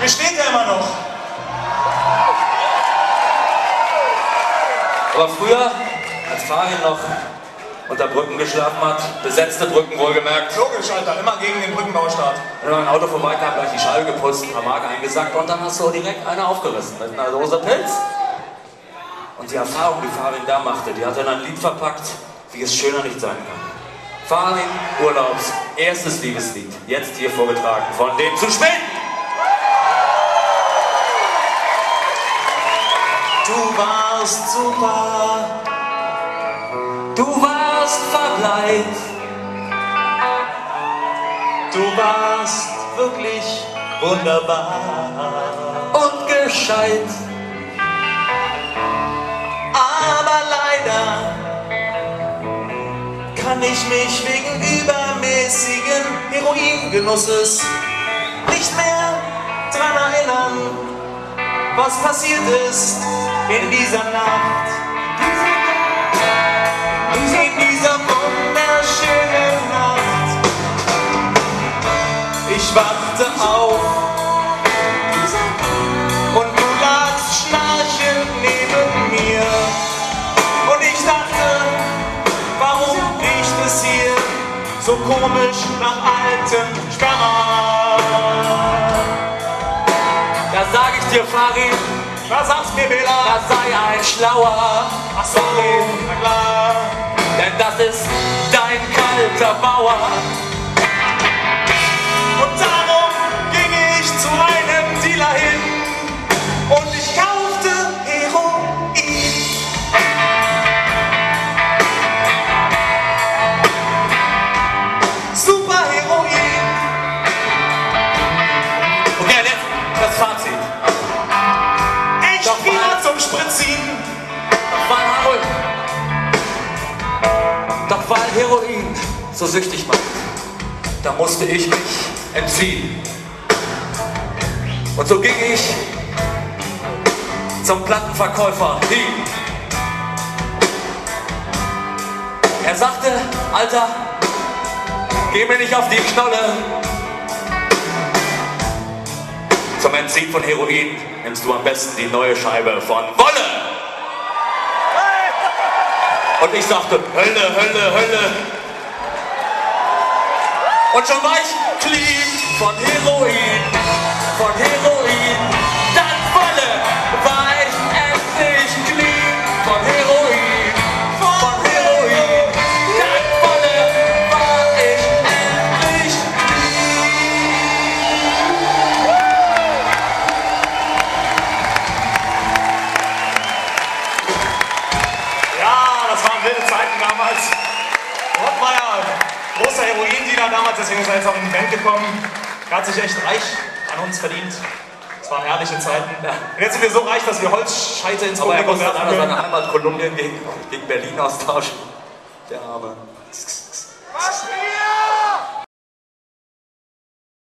Besteht er immer noch. Aber früher, als Fabian noch unter Brücken geschlafen hat, besetzte Brücken wohlgemerkt. Logisch, Alter, immer gegen den Brückenbaustart. Wenn mein Auto vorbeikam, gleich die Scheibe geputzt, ein paar Mark eingesackt und dann hast du direkt eine aufgerissen mit einer Dose Pilz. Und die Erfahrung, die Fabian da machte, die hat er in ein Lied verpackt, wie es schöner nicht sein kann. Fabian Urlaubs erstes Liebeslied, jetzt hier vorgetragen von dem zu spät. Du warst super. Du warst Verbleit, Du warst wirklich wunderbar. und gescheit. Aber leider kann ich mich wegen übermäßigen Heroingenusses nicht mehr dran erinnern, was passiert ist in dieser Nacht. In dieser wunderschönen Nacht. Ich wachte auf und du lagst schnarchend neben mir. Und ich dachte, warum riecht es hier so komisch nach altem Sperma? Da sag ich dir, Farin, Was sagst mir, Bela? das sei ein Schlauer, Ach sorry, na klar. denn das ist dein kalter Bauer. So süchtig macht, da musste ich mich entziehen. Und so ging ich zum Plattenverkäufer hin. Er sagte, Alter, geh mir nicht auf die Knolle. Zum Entziehen von Heroin nimmst du am besten die neue Scheibe von Wolle. Und ich sagte, Hölle, Hölle, Hölle. Und schon war ich clean von Heroin, von Heroin. Dann Wolle war ich endlich clean von Heroin, von Heroin. Dann Wolle war ich endlich Ja, das waren wilde Zeiten damals. Deswegen ist er jetzt auch in die Band gekommen. Er hat sich echt reich an uns verdient. Es waren herrliche Zeiten. Und jetzt sind wir so reich, dass wir Holzscheite ins Aber er Publikum werfen können. seine Heimat Kolumbien gegen, gegen Berlin austauschen. Der Arme. Was?